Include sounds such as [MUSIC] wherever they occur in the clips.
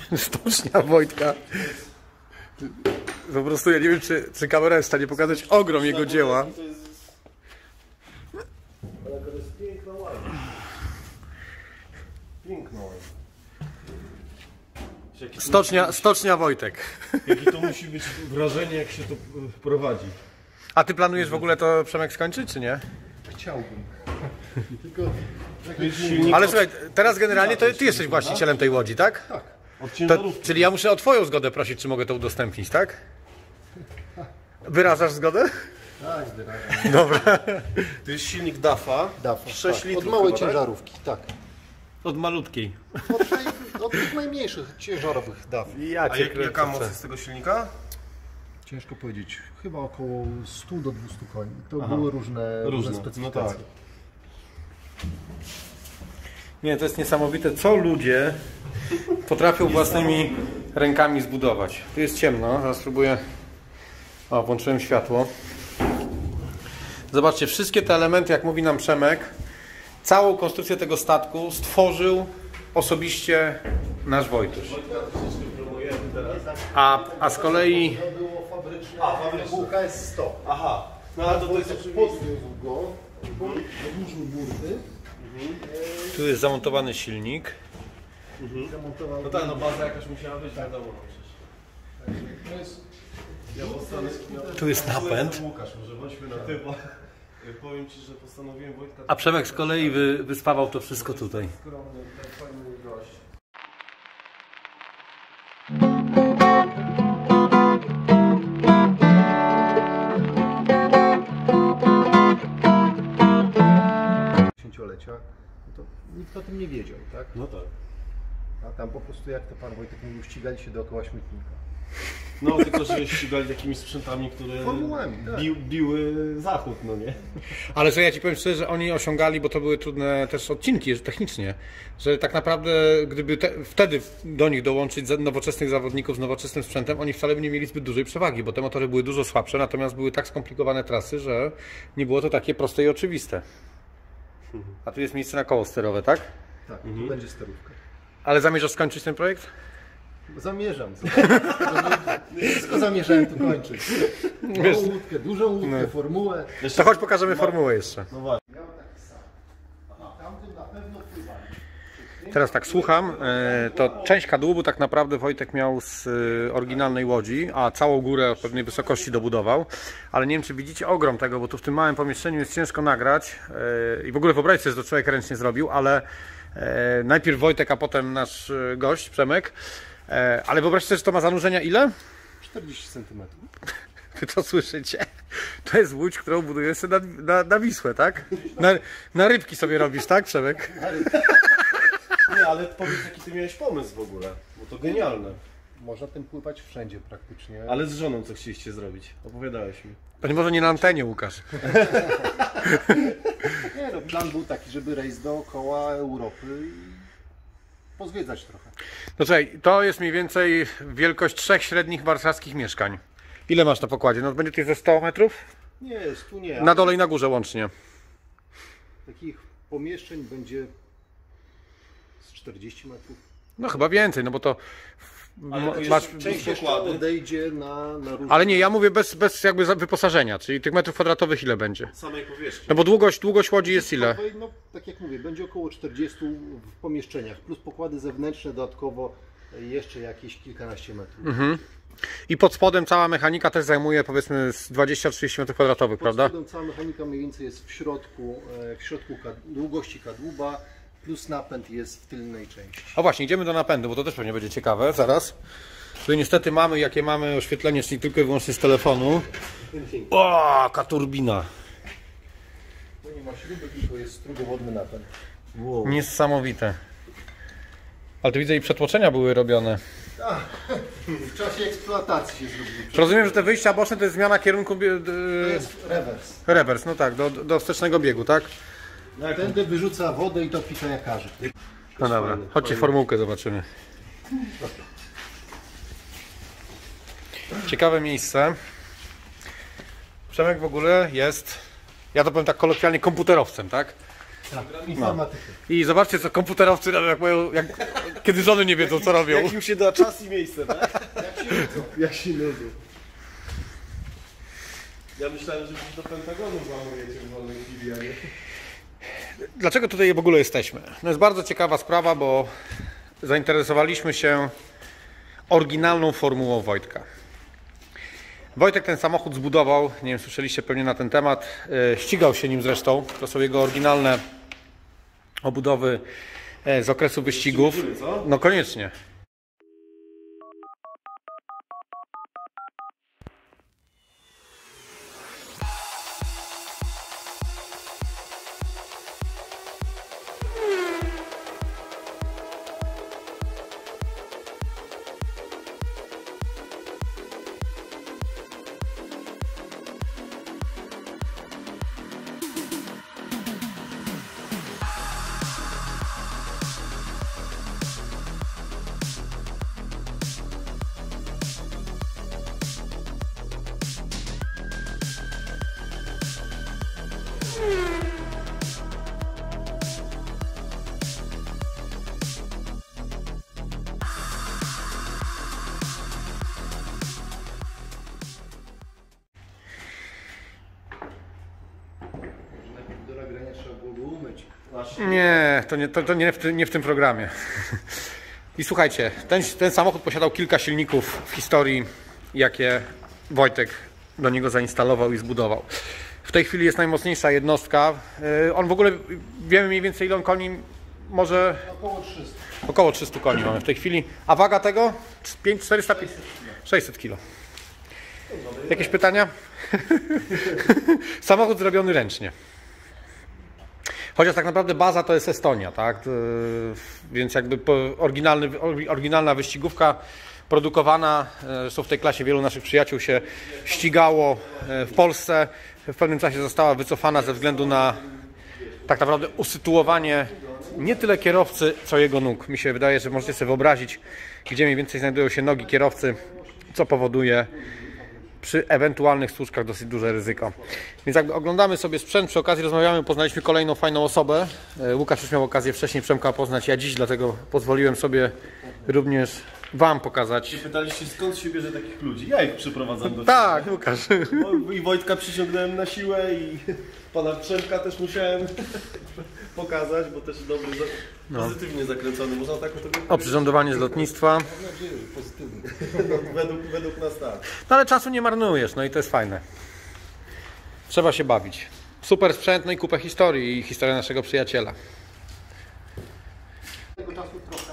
[LAUGHS] Stocznia Wojtka. Po prostu ja nie wiem, czy, czy kamera jest w stanie pokazać ogrom jego dzieła. Ale to jest piękna ładna. Piękna ładna. Stocznia, Stocznia Wojtek. jakie to musi być wrażenie, jak się to e, prowadzi. A ty planujesz w ogóle to Przemek skończyć, czy nie? Chciałbym. [LAUGHS] Tylko Ale słuchaj, teraz generalnie to ty jesteś właścicielem tej łodzi, tak? tak. Od To, ciężarówki. czyli ja muszę o twoją zgodę prosić, czy mogę to udostępnić, tak? Wyrażasz zgodę? Tak, wyrażam. Dobra. To jest silnik DAFA. Dafa, 6 tak. litrów Od małej chyba, tak? ciężarówki, tak. Od malutkiej. Od, naj, od tych najmniejszych ciężarowych DAF. Ja A jak, jaka moc jest tego silnika? Ciężko powiedzieć. Chyba około 100 do 200 koni. To były różne, różne, Różne, specyfikacje. no tak. Nie, to jest niesamowite, co ludzie potrafią własnymi rękami zbudować. Tu jest ciemno, zaraz spróbuję. O, włączyłem światło. Zobaczcie, wszystkie te elementy, jak mówi nam Przemek, całą konstrukcję tego statku stworzył osobiście nasz Wojtuś. A, a z kolei To było fabryczne. A, fabryczne. Bułka jest 100. Aha. No ale to, to jest go, odłożył burty, tu jest zamontowany silnik. zamontował. No tak, no baza jakaś musiała być, wiadomo. no. Tu jest napęd. Łukasz, może bądźmy na ty, bo [LAUGHS] powiem Ci, że postanowiłem Wojtka... A Przemek z kolei wy, wyspawał to wszystko tutaj. skromny, fajny gość. Dziesięciolecia, no to nikt o tym nie wiedział, tak? No tak. A tam po prostu jak to pan Wojtek mówił, ścigali się dookoła śmietnika. No tylko, że ścigali jakimiś sprzętami, które Formułami, tak. bił, biły zachód, no nie? Ale że ja ci powiem szczerze, że oni osiągali, bo to były trudne też odcinki że technicznie, że tak naprawdę gdyby te, wtedy do nich dołączyć nowoczesnych zawodników z nowoczesnym sprzętem, oni wcale by nie mieli zbyt dużej przewagi, bo te motory były dużo słabsze, natomiast były tak skomplikowane trasy, że nie było to takie proste i oczywiste. A tu jest miejsce na koło sterowe, tak? Tak, tu będzie sterówka. Ale zamierzasz skończyć ten projekt? Zamierzam. Wszystko zamierzałem tu kończyć. Małą łódkę, dużą łódkę, formułę. To chodź pokażemy formułę jeszcze. No właśnie. Miał taki sam. Aha, tamtym na pewno pływali. Teraz tak słucham, e, to część kadłubu tak naprawdę Wojtek miał z e, oryginalnej łodzi, a całą górę o pewnej wysokości dobudował, ale nie wiem czy widzicie ogrom tego, bo tu w tym małym pomieszczeniu jest ciężko nagrać e, i w ogóle wyobraźcie sobie, że to człowiek ręcznie zrobił, ale najpierw Wojtek, a potem nasz gość Przemek, ale wyobraźcie sobie, że to ma zanurzenia ile? 40 cm. Wy to słyszycie? To jest łódź, którą budujesz na, na, na Wisłę, tak? Na, na rybki sobie robisz, tak Przemek? Nie, ale powiedz jaki ty miałeś pomysł w ogóle, bo to genialne. Można tym pływać wszędzie praktycznie. Ale z żoną co chcieliście zrobić? Opowiadałeś mi. Być może nie na antenie, Łukasz. Nie no, plan był taki, żeby rejs dookoła Europy i pozwiedzać trochę. No słuchaj, to jest mniej więcej wielkość trzech średnich warszawskich mieszkań. Ile masz na pokładzie? No będzie tych ze 100 metrów? Nie, jest tu nie. Na dole i na górze łącznie. Takich pomieszczeń będzie 40 metrów. No chyba więcej, no bo to Ale to masz... część odejdzie na, na różne... Ale nie, ja mówię bez, bez jakby wyposażenia, czyli tych metrów kwadratowych ile będzie? Samej powierzchni. No bo długość, długość łodzi jest ile? No, tak jak mówię, będzie około 40 w pomieszczeniach, plus pokłady zewnętrzne dodatkowo jeszcze jakieś kilkanaście metrów. Mhm. I pod spodem cała mechanika też zajmuje powiedzmy z 20-30 metrów kwadratowych, Pod prawda? spodem cała mechanika mniej więcej jest w środku, e, w środku kad- długości kadłuba, plus napęd jest w tylnej części. O właśnie, idziemy do napędu, bo to też pewnie będzie ciekawe, zaraz. Tutaj niestety mamy, jakie mamy oświetlenie, czyli tylko i wyłącznie z telefonu. O, jaka turbina. To nie ma śrubek, tylko jest strugowodny napęd. Wow. Niesamowite. Ale tu widzę i przetłoczenia były robione. W czasie eksploatacji się. Rozumiem, że te wyjścia boczne to jest zmiana kierunku To jest rewers. rewers, no tak, do, do wstecznego biegu, tak? Tędy wyrzuca wodę i topi kajakarzy. No dobra, chodźcie formułkę zobaczymy. Ciekawe miejsce. Przemek w ogóle jest, ja to powiem tak kolokwialnie, komputerowcem, tak? Informatykę. I zobaczcie, co komputerowcy robią, jak, mają, jak, kiedy żony nie wiedzą, co robią. Jak im się da czas i miejsce, tak? [LAUGHS] Jak się nudzą. Ja myślałem, że już do Pentagonu zamówiecie w wolnej chwili, a nie... Dlaczego tutaj w ogóle jesteśmy? No jest bardzo ciekawa sprawa, bo zainteresowaliśmy się oryginalną formułą Wojtka. Wojtek ten samochód zbudował, nie wiem, słyszeliście pewnie na ten temat, e, ścigał się nim zresztą, to są jego oryginalne obudowy e, z okresu wyścigów. No koniecznie. Nie, to nie, to, to nie, w, ty, nie w tym programie. I słuchajcie, ten, ten samochód posiadał kilka silników w historii, jakie Wojtek do niego zainstalował i zbudował. W tej chwili jest najmocniejsza jednostka. Yy, On w ogóle, wiemy mniej więcej ile on koni, może Około 300. około 300 koni mamy w tej chwili. A waga tego? 5, 400, 600 kg. Jakieś pytania? [LAUGHS] Samochód zrobiony ręcznie. Chociaż tak naprawdę baza to jest Estonia, tak? Yy, Więc jakby oryginalny, ory- oryginalna wyścigówka produkowana, yy, zresztą w tej klasie wielu naszych przyjaciół się ścigało yy, w Polsce. W pewnym czasie została wycofana ze względu na tak naprawdę usytuowanie nie tyle kierowcy, co jego nóg. Mi się wydaje, że możecie sobie wyobrazić, gdzie mniej więcej znajdują się nogi kierowcy, co powoduje przy ewentualnych stłuczkach dosyć duże ryzyko. Więc jakby oglądamy sobie sprzęt, przy okazji rozmawiamy, poznaliśmy kolejną fajną osobę. E, Łukasz już miał okazję wcześniej Przemka poznać, ja dziś, dlatego pozwoliłem sobie również Wam pokazać. Pytaliście skąd się bierze takich ludzi? Ja ich przyprowadzam do Tak, Łukasz. siebie. O, I Wojtka przyciągnąłem na siłę i pana Przemka też musiałem [LAUGHS] pokazać, bo też dobry, za, pozytywnie zakręcony, można tak to Oprzyrządowanie z lotnictwa. Mam nadzieję, że pozytywnie. według, według nas tak. No ale czasu nie marnujesz, no i to jest fajne. Trzeba się bawić. Super sprzęt, no i kupę historii i historia naszego przyjaciela. Tego czasu trochę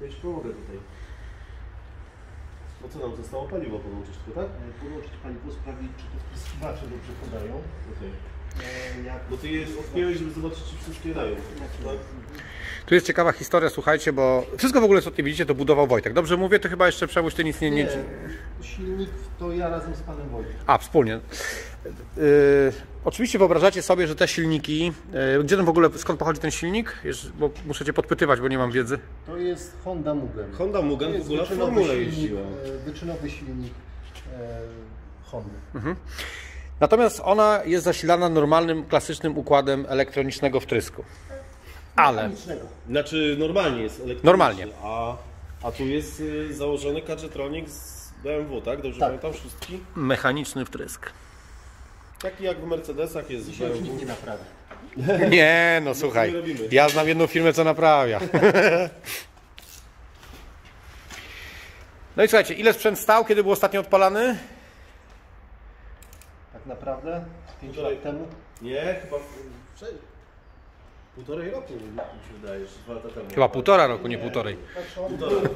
Widać pomogę tutaj. No co nam zostało? Paliwo podłączyć tylko, tak? e, podłączyć paliwo, sprawdzić, czy to wpryskiwacze dobrze podają. Okej. E, Jak Bo ty je odpięłeś, żeby zobaczyć, czy wszystkie dają. Tak? Tu jest ciekawa historia, słuchajcie, bo wszystko w ogóle co tutaj widzicie to budował Wojtek. Dobrze mówię, to chyba jeszcze przewóz ty nic nie... nie... Nie, silnik to ja razem z panem Wojtem. A, wspólnie. Yy, oczywiście wyobrażacie sobie, że te silniki... Yy, gdzie ten w ogóle, skąd pochodzi ten silnik? Bo muszę cię podpytywać, bo nie mam wiedzy. To jest Honda Mugen. Honda Mugen w ogóle w wyczynowy formule silnik, jeździła. e, Wyczynowy silnik e, Hondy. Natomiast ona jest zasilana normalnym, klasycznym układem elektronicznego wtrysku. Ale... Mechanicznego. Znaczy normalnie jest elektroniczny. Normalnie. A, a tu jest założony Kadżetronic z BMW, tak? Dobrze Tak. pamiętam? Szóstki? Mechaniczny wtrysk. Taki jak w Mercedesach jest w Dzisiaj już BMW. nikt nie naprawi. [LAUGHS] Nie, no słuchaj, nie robimy. ja znam jedną firmę, co naprawia. [LAUGHS] No i słuchajcie, ile sprzęt stał, kiedy był ostatnio odpalany? Tak naprawdę 5 Wczoraj. lat temu. Nie, chyba w- prze- półtorej roku mi się wydaje, że dwa lata temu. Chyba półtora roku, nie półtorej. On był ogólnie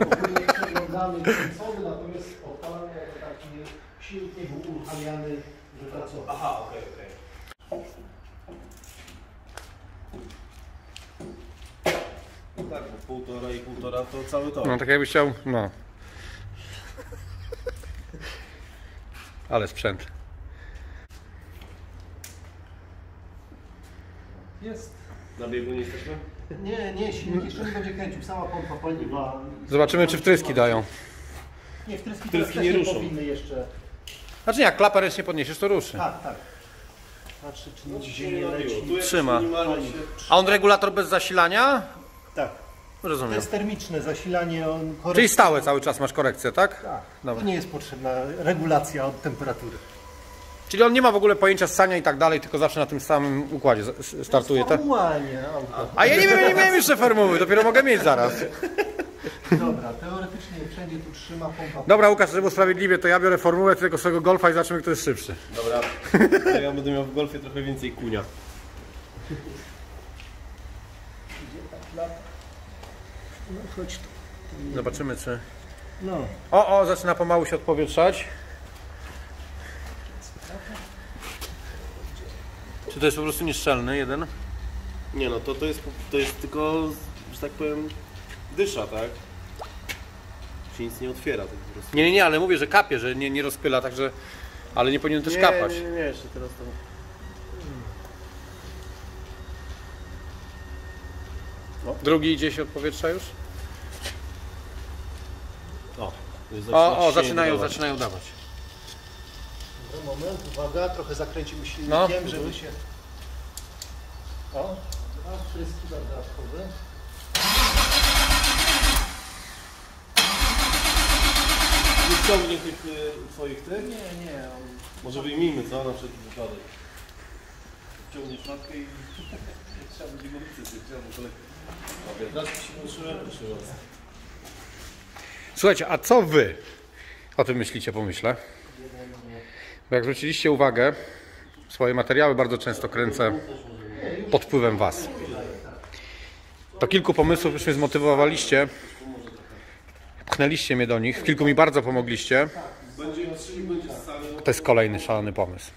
natomiast odpalany jako taki silnik nie był uruchamiany, że pracował. Aha, okej, okej. No tak, bo półtora i półtora to cały tor. No tak jakbyś chciał, no. Ale sprzęt. Jest. Na biegu nie jesteśmy? Nie, nie, silnik jeszcze nie będzie kręcił, sama pompa paliwa. Zobaczymy, czy wtryski dają. Nie, wtryski, Wtryski nie ruszą. powinny jeszcze. Znaczy jak klapę ręcznie podniesiesz, to ruszy. Tak, tak. Patrzy, czy nic się nie leci. Trzyma. A on regulator bez zasilania? Tak. To Rozumiem. jest termiczne zasilanie. On korek- Czyli stałe cały czas masz korekcję, tak? Tak. Dobra. To nie jest potrzebna regulacja od temperatury. Czyli on nie ma w ogóle pojęcia ssania i tak dalej, tylko zawsze na tym samym układzie startuje, tak? Formuła, nie auto. A ja nie wiem, ja nie miałem jeszcze formuły, dopiero mogę mieć zaraz. Dobra, teoretycznie wszędzie tu trzyma pompa. Dobra, Łukasz, żeby było sprawiedliwie, to ja biorę formułę tego swojego golfa i zobaczymy, kto jest szybszy. Dobra, to [LAUGHS] ja będę miał w golfie trochę więcej kunia. No, chodź tu. Zobaczymy, czy... No. O, o, zaczyna pomału się odpowietrzać. Czy to jest po prostu nieszczelny jeden? Nie no, to, to, jest, to jest tylko, że tak powiem, dysza, tak? Się nic nie otwiera, tak po prostu. Nie, nie, nie, ale mówię, że kapie, że nie, nie rozpyla, także... Ale nie powinien też nie, kapać. Nie, nie, nie, jeszcze teraz to... Drugi idzie się od powietrza już? O, już O, o, zaczynają, dodawać. zaczynają dawać. Dobra, moment, uwaga, trochę zakręcimy silnikiem, No. żeby się... O, a pryskiwacz dodatkowy. Nie ciągnie tych y, twoich tych? Nie, nie, on... Może wyjmijmy, co? Na wszelki wypadek. Ciągniesz matkę i [LAUGHS] trzeba będzie go wycyczyć. Trzeba mu. Dobra, teraz się bardzo. Słuchajcie, a co wy o tym myślicie, pomyślę? Bo jak zwróciliście uwagę, swoje materiały bardzo często kręcę pod wpływem was. To kilku pomysłów już mnie zmotywowaliście. Pchnęliście mnie do nich, w kilku mi bardzo pomogliście. To jest kolejny szalony pomysł.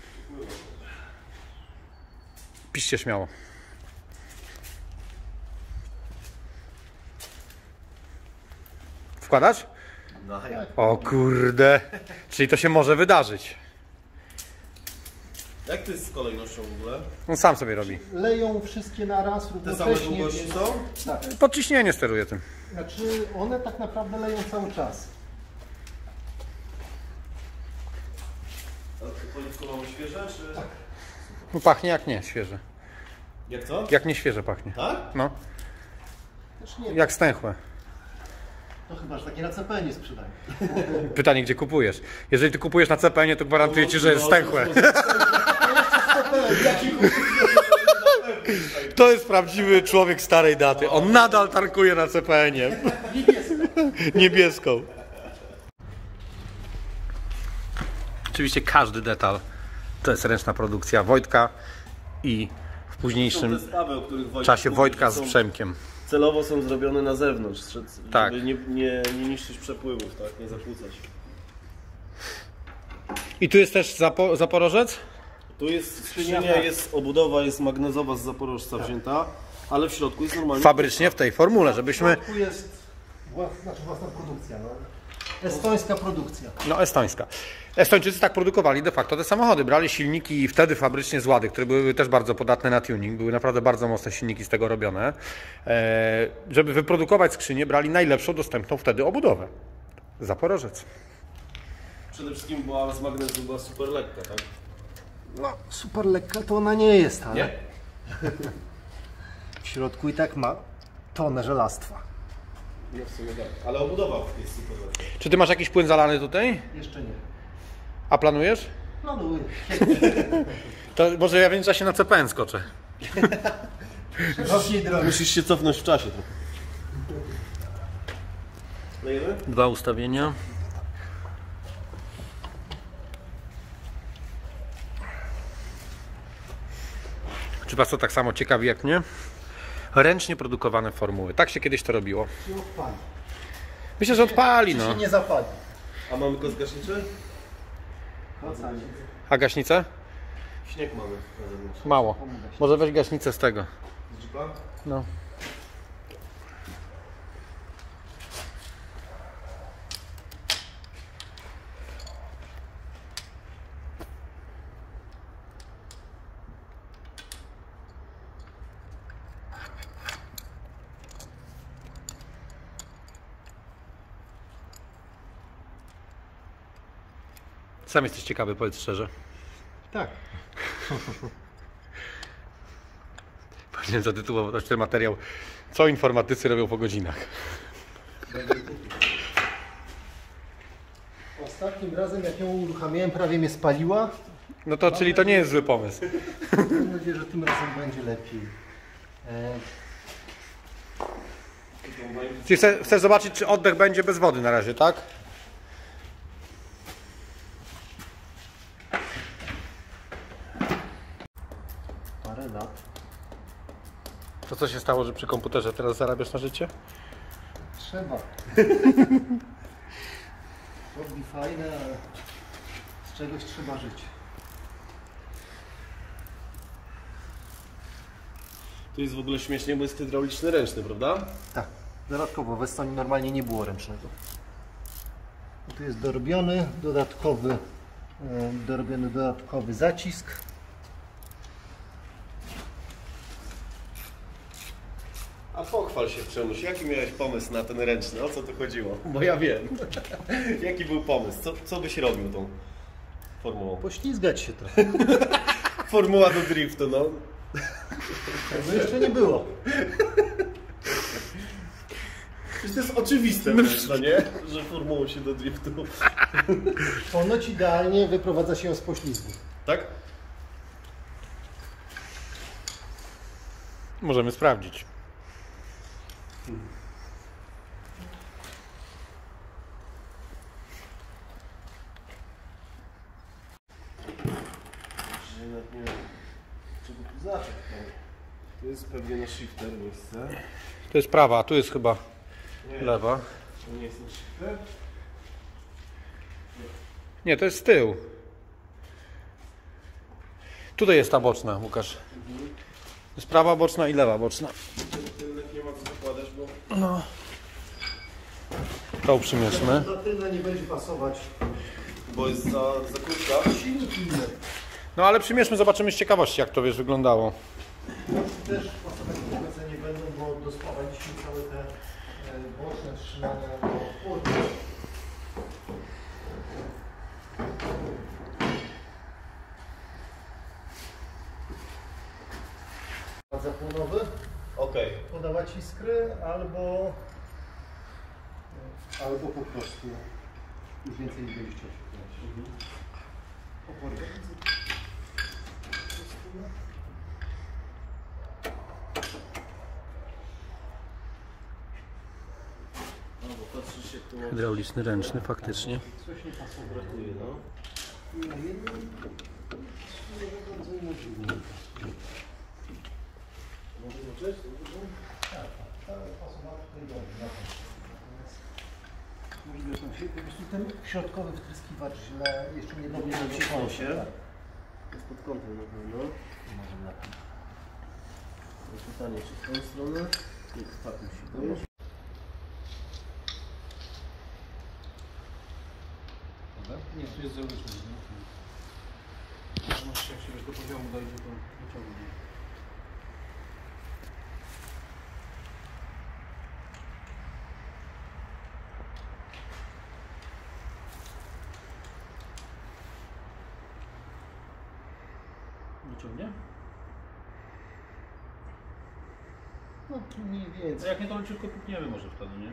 Piszcie śmiało. Wkładać? No jak? O kurde. Czyli to się może wydarzyć. Jak to jest z kolejnością w ogóle? On sam sobie robi. Leją wszystkie na raz Te same długości są? Tak. Podciśnienie steruje tym. Znaczy one tak naprawdę leją cały czas. Mamy świeże, czy... No, Pachnie jak nie, świeże. Jak co? Jak nie świeże pachnie. Tak? No, Też nie, jak stęchłe. to chyba, że takie na CP nie sprzedają. Pytanie, gdzie kupujesz. Jeżeli ty kupujesz na CPN, to gwarantuję ci, że jest stęchłe. To jest prawdziwy człowiek starej daty. On nadal tankuje na CPN-ie. [LAUGHS] Niebieską. Oczywiście każdy detal to jest ręczna produkcja Wojtka i w późniejszym Wojtek czasie mówi, Wojtka z są- Przemkiem. Celowo są zrobione na zewnątrz, żeby Tak. nie, nie, nie niszczyć przepływów, tak? Nie zakłócać. I tu jest też zapo zaporożec? Tu jest skrzynia, jest obudowa, jest magnezowa z zaporożca wzięta, ale w środku jest normalnie. Fabrycznie w tej formule, żebyśmy... Tu jest włas, znaczy własna produkcja. No. Estońska produkcja. No, estońska. Estończycy tak produkowali de facto te samochody. Brali silniki wtedy fabrycznie z Łady, które były też bardzo podatne na tuning. Były naprawdę bardzo mocne silniki z tego robione. E, żeby wyprodukować skrzynię, brali najlepszą dostępną wtedy obudowę. Zaporożec. Przede wszystkim była z magnezu była super lekka, tak? No, super lekka to ona nie jest, ale Nie? [LAUGHS] w środku i tak ma tonę żelastwa. No w sumie tak. Ale obudowa jest super lekka. Czy ty masz jakiś płyn zalany tutaj? Jeszcze nie. A planujesz? Planuję. [LAUGHS] To może ja w międzyczasie na CPN skoczę. [LAUGHS] Musisz się cofnąć w czasie? Dwa ustawienia. Czy Was to tak samo ciekawi jak mnie? Ręcznie produkowane formuły. Tak się kiedyś to robiło. Myślę, że odpali, Czy no. się nie zapali? A mamy koc gaśniczy? Ocanie. A gaśnicę? Śnieg mamy na zewnątrz. Mało. Może weź gaśnicę z tego. Z jeepa? No. Sam jesteś ciekawy, powiedz szczerze. Tak. [LAUGHS] Powinien zatytułować ten materiał Co informatycy robią po godzinach. [LAUGHS] Ostatnim razem jak ją uruchamiałem prawie mnie spaliła. No to czyli to nie jest zły pomysł. [LAUGHS] Mam nadzieję, że tym razem będzie lepiej. E, Czyli chcesz, chcesz zobaczyć, czy oddech będzie bez wody na razie, tak? parę lat. To co się stało, że przy komputerze teraz zarabiasz na życie? Trzeba. [LAUGHS] Hobby fajne, ale z czegoś trzeba żyć. To jest w ogóle śmiesznie, bo jest hydrauliczny ręczny, prawda? Tak. Dodatkowo w Estonii normalnie nie było ręcznego. Tu jest dorobiony dodatkowy, e, dorobiony dodatkowy zacisk. A pochwal się Przemuś, jaki miałeś pomysł na ten ręczny? O co tu chodziło? [LAUGHS] Bo ja wiem. [LAUGHS] jaki był pomysł? Co, co byś robił tą formułą? Poślizgać się trochę. [LAUGHS] Formuła do driftu, no. Tego jeszcze nie było. Przecież to jest oczywiste, wręcz, no nie? Że formułą się do driftu. Ponoć idealnie wyprowadza się ją z poślizgu. Tak? Możemy sprawdzić. Że Jednak nie wiem, czego tu zacząć. no. To jest pewnie na shifter miejsce. To jest prawa, a tu jest chyba Nie, lewa. to nie jest na shifter. Nie, to jest z tyłu. Tutaj jest ta boczna, Łukasz. To jest prawa boczna i lewa boczna. Tylnych nie ma co zakładać, bo... No. To tylna nie będzie pasować. Bo jest za, za krótka. Silnik inny. No ale przymierzmy, zobaczymy z ciekawości, jak to wiesz wyglądało. Też pasować w ogóle nie będą, bo dospawaliśmy całe te e, boczne trzymania do płotu. Zapłonowy, Okej. podawać iskry albo albo po prostu już więcej nie będzie chciał się kręcić. Opory. No bo patrzysz jak to Hydrauliczny, ręczny, faktycznie. Coś nie brakuje, no. Bardzo niemożliwe. Może zacząć? Tak, tak, pasowało tutaj dobrze. na pewno. Natomiast Możliwe są się, po prostu ten środkowy wtryskiwacz źle, jeszcze nie dobrze Nacisnął się? Tak. Jest pod kątem na pewno. Może. To Pytanie, czy w tą stronę? Nie, tak musi być. Nie, tu jest zewnętrzny. Masz jak się do poziomu dojdzie, to wyciągnie. Wyciągnie? No mniej No więcej. jak nie to leciutko pukniemy może wtedy, nie?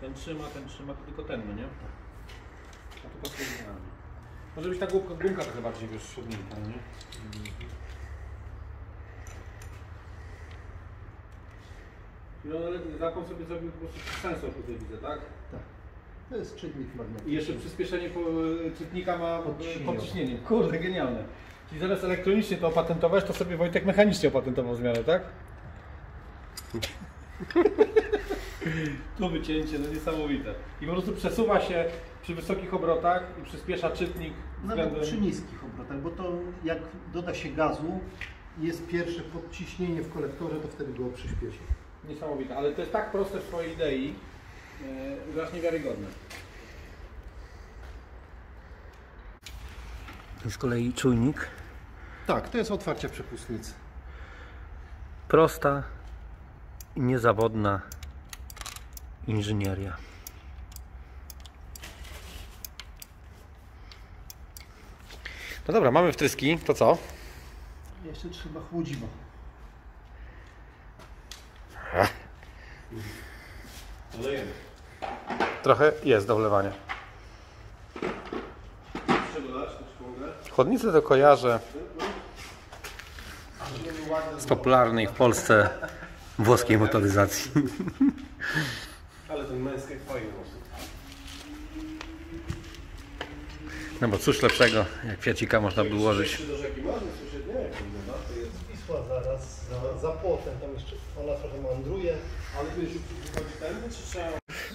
Ten trzyma, ten trzyma, to tylko ten, no nie? A to pasuje idealnie. Może być ta gumka, gumka trochę bardziej wiesz, szurnięta, no nie? Czyli on zakon sobie zrobił po prostu sensor tutaj widzę, tak? To jest czytnik magnetyczny. I jeszcze przyspieszenie po, czytnika ma Podciśnienie. podciśnienie. Kurde, genialne. Czyli zamiast elektronicznie to opatentować, to sobie Wojtek mechanicznie opatentował zmianę, tak? [LAUGHS] tu wycięcie, no niesamowite. I po prostu przesuwa się przy wysokich obrotach i przyspiesza czytnik Nawet względem... przy niskich obrotach, bo to jak doda się gazu, jest pierwsze podciśnienie w kolektorze, to wtedy go przyspieszy. Niesamowite, ale to jest tak proste w swojej idei, e, że aż niewiarygodne. To z kolei czujnik. Tak, to jest otwarcie przepustnicy. Prosta i niezawodna inżynieria. No dobra, mamy wtryski, to co? Jeszcze trzeba chłodziwo. Dolejemy. Trochę jest do wlewania. Chłodnicę to kojarzę z popularnej w Polsce włoskiej motoryzacji. Ale ten męski fajny. No bo cóż lepszego, jak Fiacika można by ułożyć. Nie. Wisła zaraz, za, za płotem, tam jeszcze ona trochę mandruje. Ale czy trzeba...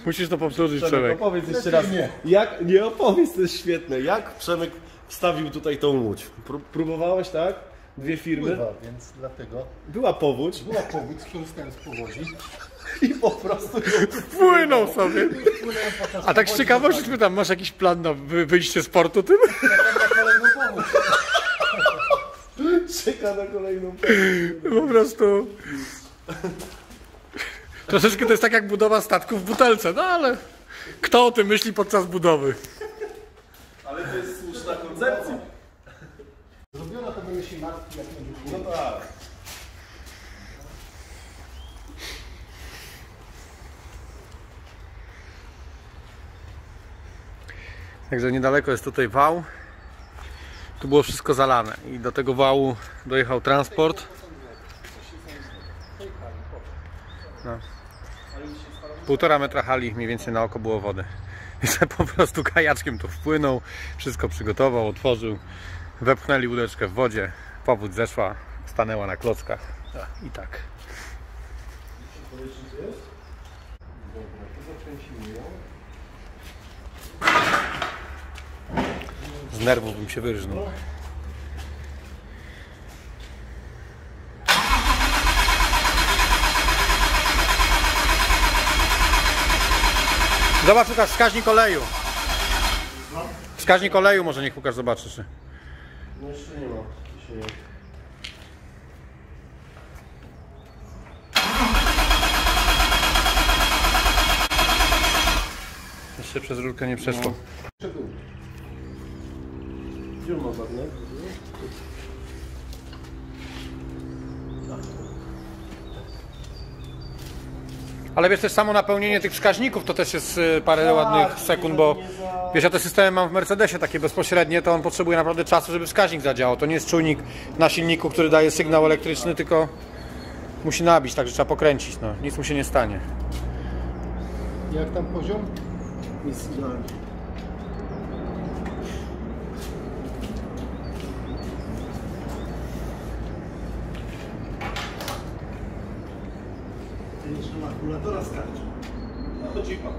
Musisz to powtórzyć, Przemek, opowiedz jeszcze raz. Jak, nie opowiedz, to jest świetne. Jak Przemek wstawił tutaj tą łódź? Pró- próbowałeś, tak? Dwie firmy. Pływa, więc dlatego Była powódź była powódź, korzystałem z powodzi. i po prostu ją Płynął sobie. A tak z ciekawości tak, spytam, masz jakiś plan na wy- wyjście z portu tym? na kolejną powódź. [LAUGHS] czeka na kolejną pewność. Po prostu. Troszeczkę to jest tak jak budowa statku w butelce, no ale kto o tym myśli podczas budowy? Ale to jest słuszna koncepcja. Zrobiona to będę się martwił, jak będzie No tak. Także niedaleko jest tutaj wał. Tu było wszystko zalane i do tego wału dojechał transport. No. Półtora metra hali mniej więcej na oko było wody. [LAUGHS] I że po prostu kajaczkiem tu wpłynął, wszystko przygotował, otworzył, wepchnęli łódeczkę w wodzie, powódź zeszła, stanęła na klockach i tak. Z nerwów bym się wyrżnął. Zobacz Łukasz, wskaźnik oleju. Wskaźnik oleju może niech Łukasz zobaczy. Czy... No jeszcze nie ma. Nie. Jeszcze przez rurkę nie przeszło. Gdzie ma magnet? Ale wiesz, też samo napełnienie tych wskaźników to też jest y, parę ładnych sekund, bo wiesz, ja te systemy mam w Mercedesie takie bezpośrednie, to on potrzebuje naprawdę czasu, żeby wskaźnik zadziałał. To nie jest czujnik na silniku, który daje sygnał elektryczny, tylko musi nabić, także trzeba pokręcić, no. Nic mu się nie stanie. Jak tam poziom? Nic idealnie. Makulatora starczy. No to cipa.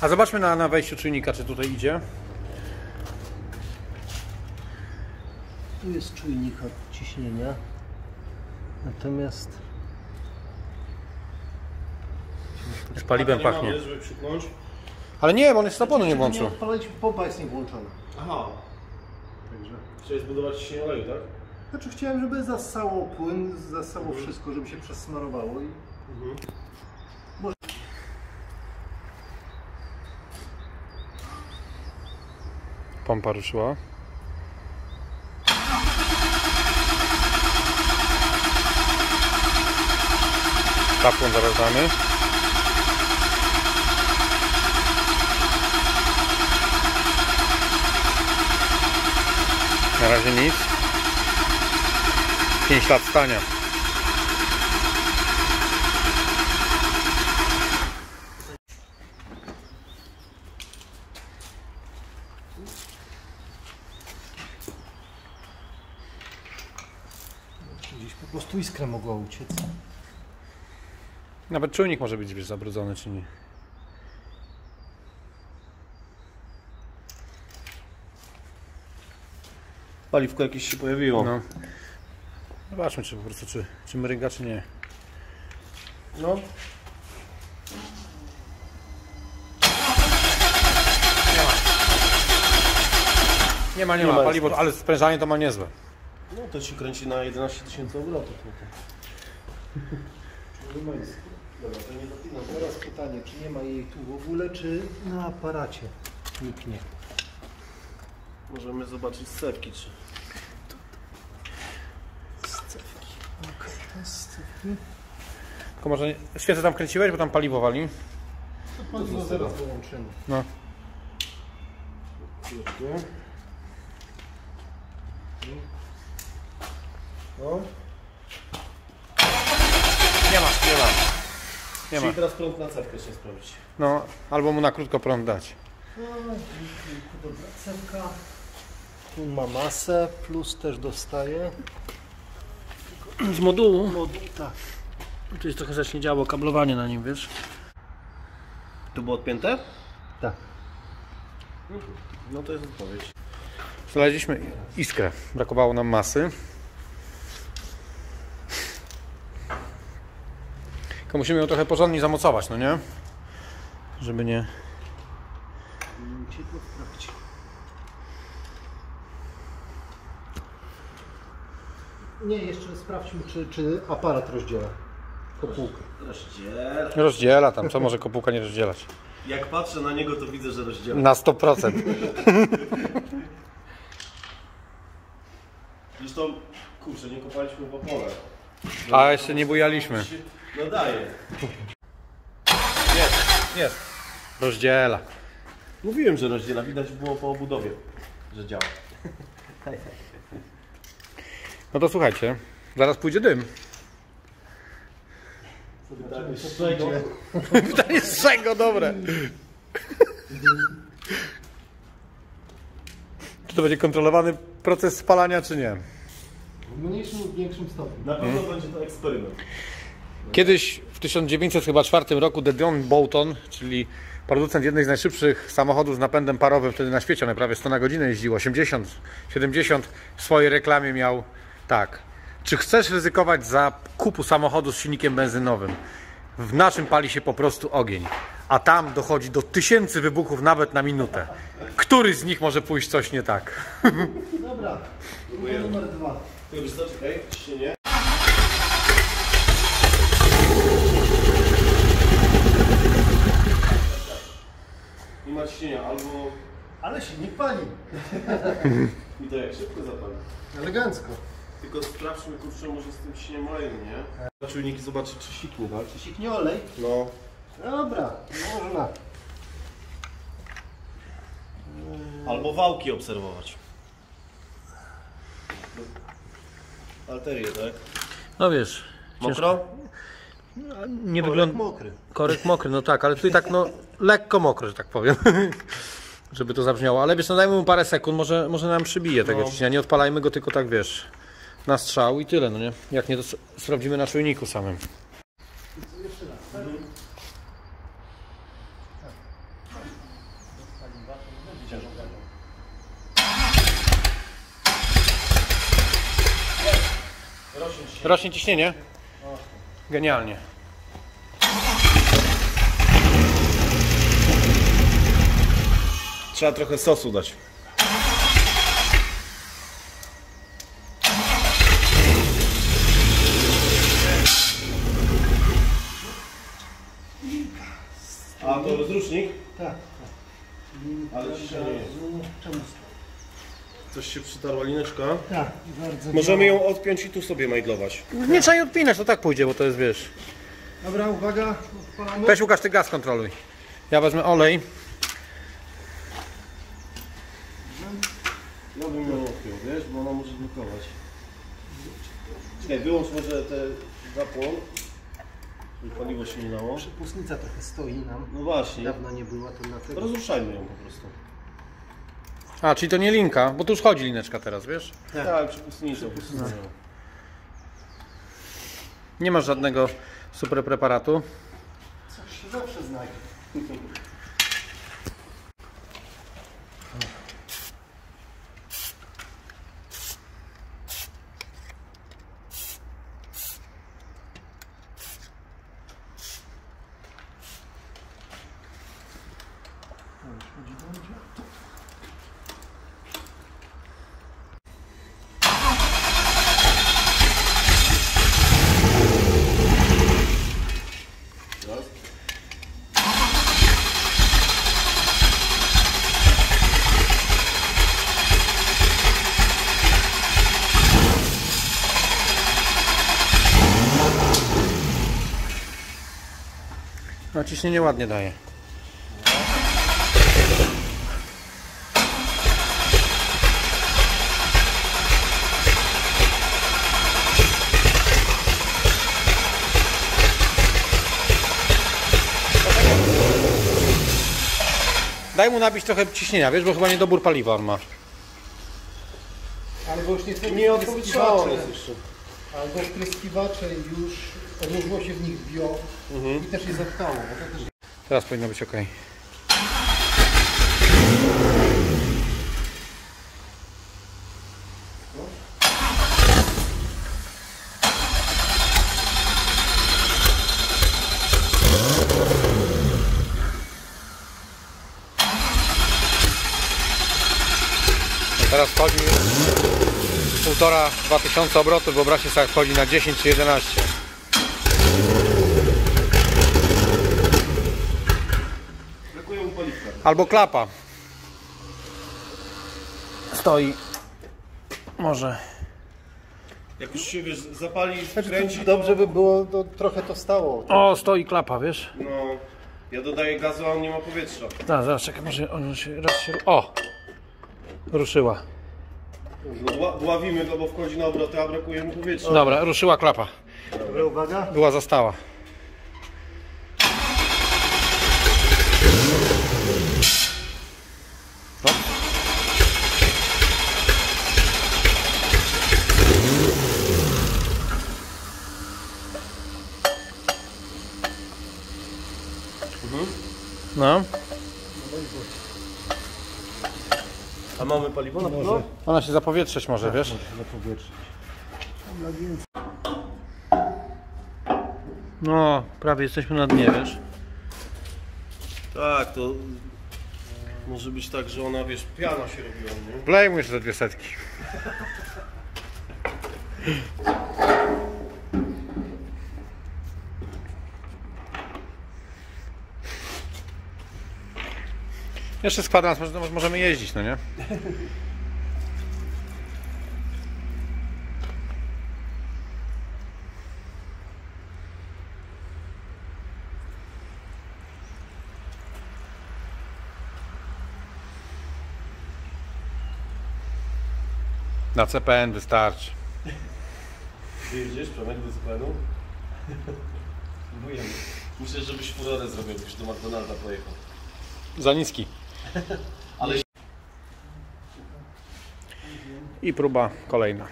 A zobaczmy na, na wejściu czujnika, czy tutaj idzie. Tu jest czujnik od ciśnienia. Natomiast Z paliwem Nie pachnie. Ale nie, bo on jest z oponu nie nie włączył. odpalać, pompa jest nie włączona. Aha. Także. Chciałeś zbudować ciśnienie oleju, tak? Znaczy chciałem, żeby zasało płyn, zasało wszystko, żeby się przesmarowało i Pompa ruszyła. Tapłon zaraz damy. Na razie nic. 5 lat stania. gdzieś po prostu iskra mogła uciec. Nawet czujnik może być wiesz, zabrudzony czy nie. Paliwko jakieś się pojawiło. No. Zobaczmy czy po prostu czy, czy mryga czy nie. no. Nie ma, nie, Nie ma. ma, Paliwo, ale sprężanie to ma niezłe. No to się kręci na 11 tysięcy obrotów. No to. [LAUGHS] Dobra, to nie dopinam. Teraz pytanie, czy nie ma jej tu w ogóle, czy na aparacie niknie? Możemy zobaczyć stewki, czy... Okej, to jest Tylko może nie- świecę tam kręciłeś, bo tam paliwo wali. To paliwo zaraz wyłączymy. No. No. Nie ma, nie ma. Nie ma. Czyli teraz prąd na cewkę się sprawdzić. No, albo mu na krótko prąd dać. Dobra, cewka. Tu ma masę, plus też dostaje. Z modułu? Moduł, tak. Tu jest trochę zacznie działo kablowanie na nim, wiesz? Tu było odpięte? Tak. No to jest odpowiedź. Znaleźliśmy iskrę. Brakowało nam masy. Tylko musimy ją trochę porządnie zamocować, no nie? Żeby nie... Nie, jeszcze sprawdźmy, czy, czy aparat rozdziela kopułkę. Rozdziel. Rozdziela tam, co może kopułka nie rozdzielać? Jak patrzę na niego, to widzę, że rozdziela. Na 100%. Zresztą, kurczę, nie kopaliśmy w opole. A jeszcze nie bujaliśmy. No daje. Jest. Rozdziela. Mówiłem, że rozdziela. Widać było po obudowie, że działa. No to słuchajcie, zaraz pójdzie dym. Pytanie z czego? [LAUGHS] Pytanie z czego, dobre. Czy to będzie kontrolowany proces spalania, czy nie? W mniejszym lub większym stopniu. Na pewno będzie to eksperyment. Kiedyś w 1904 roku The John Bolton, czyli producent jednej z najszybszych samochodów z napędem parowym wtedy na świecie, one prawie 100 na godzinę jeździło, 80, 70, w swojej reklamie miał tak. Czy chcesz ryzykować za kupu samochodu z silnikiem benzynowym? W naszym pali się po prostu ogień, a tam dochodzi do tysięcy wybuchów nawet na minutę. Który z nich może pójść coś nie tak? [LAUGHS] Dobra, numer dwa. To już zaczekaj, ciśnienie. Nie ma ciśnienia, albo... Ale silnik pali. [LAUGHS] I to jak szybko zapali. Elegancko. Tylko sprawdźmy, kurczę, może z tym ciśnieniem oleju, nie? Na czujniki zobaczyć, czy siknie, tak? Czy siknie olej? No. Dobra, można. Albo wałki obserwować. Alterię, tak? No wiesz, Mokro? Nie Korek wygląda... mokry. Korek mokry, no tak, ale tutaj tak no lekko mokry, że tak powiem. [LAUGHS] Żeby to zabrzmiało. Ale wiesz, no dajmy mu parę sekund, może, może nam przybije tego No. ciśnienia. Nie odpalajmy go tylko tak wiesz. Na strzał i tyle, no nie? Jak nie to sprawdzimy na czujniku samym. Rośnie ciśnienie? Genialnie. Trzeba trochę sosu dać. A to rozrusznik? Tak. Ale ciśnienie jest. Czemu? Coś się przytarła lineczka. Tak, bardzo Możemy ją odpiąć i tu sobie majdlować. Nie trzeba jej odpinać, to tak pójdzie, bo to jest wiesz. Dobra, uwaga, odpalamy. Weź Łukasz, ty gaz kontroluj. Ja wezmę olej. Ja bym ją odpiął, wiesz, bo ona może blokować. Czekaj, wyłącz może te zapłon, żeby paliwo się nie lało. Przepustnica trochę stoi nam. No właśnie, Dawno nie była, to dlatego. rozruszajmy ją po prostu. A, czyli to nie linka, bo tu już chodzi lineczka teraz, wiesz? Tak, tak przepustnicą. Nie masz żadnego super preparatu. Coś się zawsze znajdzie. Ciśnienie ładnie daje. Daj mu nabić trochę ciśnienia, wiesz, bo chyba niedobór paliwa on ma. Albo już niestety Nie odpowiedziałem jeszcze. albo wpryskiwacze już odłożyło się w nich bio i też je zatkało. Też Teraz powinno być ok. Teraz wchodzi półtora, dwa tysiące obrotów, wyobraźcie sobie jak wchodzi na 10 czy 11. Brakuje mu paliwka. Albo klapa. Stoi. Może. Jak już się wiesz, zapali, Znaczy, kręci, to dobrze by było, to trochę to stało. O, stoi klapa, wiesz? no ja dodaję gazu, a on nie ma powietrza. Tak, zaraz czekaj, może on się raz się. O! Ruszyła. Dławimy go, bo wchodzi na obroty, a brakuje mu powietrza. Dobra, ruszyła klapa. Dobra, uwaga. Była zastała. No. No, mamy paliwo na pewno? ona się zapowietrzeć może, wiesz? No, prawie jesteśmy na dnie, wiesz? Tak, to może być tak, że ona, wiesz, piana się robiła, nie? Wlej mu jeszcze te dwie setki. Jeszcze może- możemy jeździć, no nie? Na CPN wystarczy. Ty jedziesz, Przemek, do zupełnu? Próbujemy. [LAUGHS] Myślę, żebyś furorę zrobił, byś do McDonalda pojechał. Za niski. Ale I próba kolejna.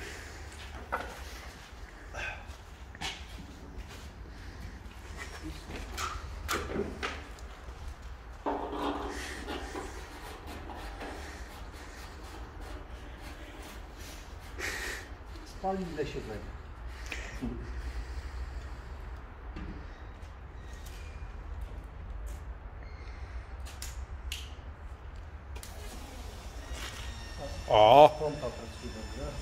Spali ile się wleje. O! Pompa pracuje dobrze.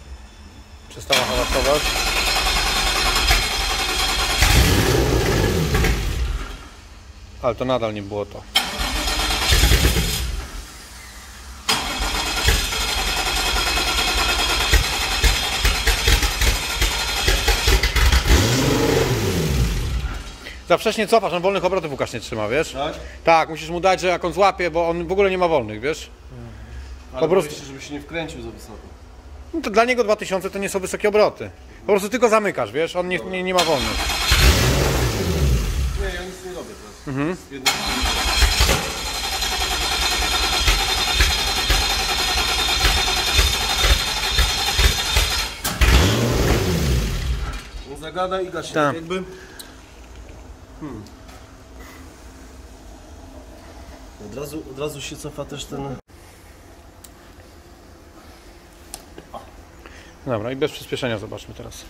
Przestała hałasować. Ale to nadal nie było to. Za wcześnie cofasz, on wolnych obrotów Łukasz nie trzyma, wiesz? tak? Tak, musisz mu dać, że jak on złapie, bo on w ogóle nie ma wolnych, wiesz? Ale Po prostu- żeby się nie wkręcił za wysoko. No to dla niego 2000 to nie są wysokie obroty. Po prostu tylko zamykasz, wiesz? On nie, nie, nie ma wolnych. Nie, ja nic nie robię teraz. Mhm. Zagada i gaśnie. Tak. Jakby... Hmm. Od razu, od razu się cofa też ten... Dobra, i bez przyspieszenia zobaczmy teraz.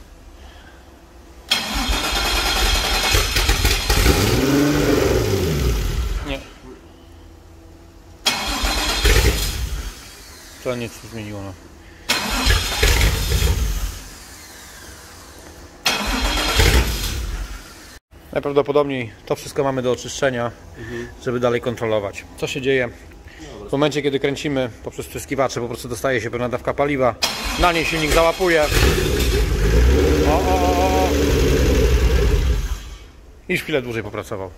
To nic nie zmieniło. No. Najprawdopodobniej to wszystko mamy do oczyszczenia, żeby dalej kontrolować. Co się dzieje? W momencie, kiedy kręcimy poprzez spryskiwacze, po prostu dostaje się pewna dawka paliwa, na niej silnik załapuje. O, o, o. I chwilę dłużej popracował.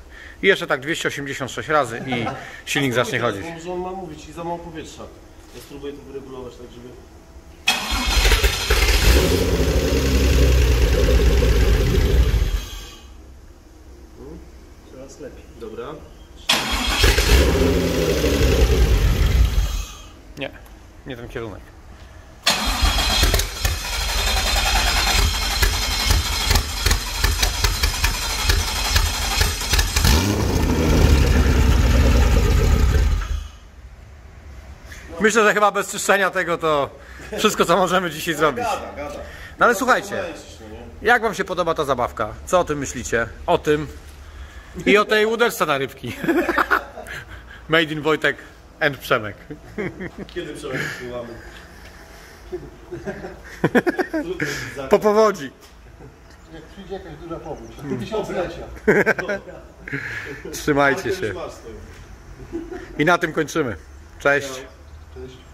I jeszcze tak 286 razy i silnik zacznie chodzić. Może on ma mówić i za mało powietrza. Ja spróbuję to wyregulować tak, żeby... Coraz lepiej. Dobra. Nie, nie ten kierunek. Myślę, że chyba bez czyszczenia tego to wszystko, co możemy dzisiaj zrobić. Gada, gada. No ale słuchajcie, no nie? jak Wam się podoba ta zabawka? Co o tym myślicie? O tym i o tej łuderce na rybki. [LAUGHS] Made in Wojtek and Przemek. Kiedy przełęcz pływamy? Po powodzi. Jak przyjdzie jakaś duża powódź, tysiąclecia. Trzymajcie się. I na tym kończymy. Cześć. Cześć.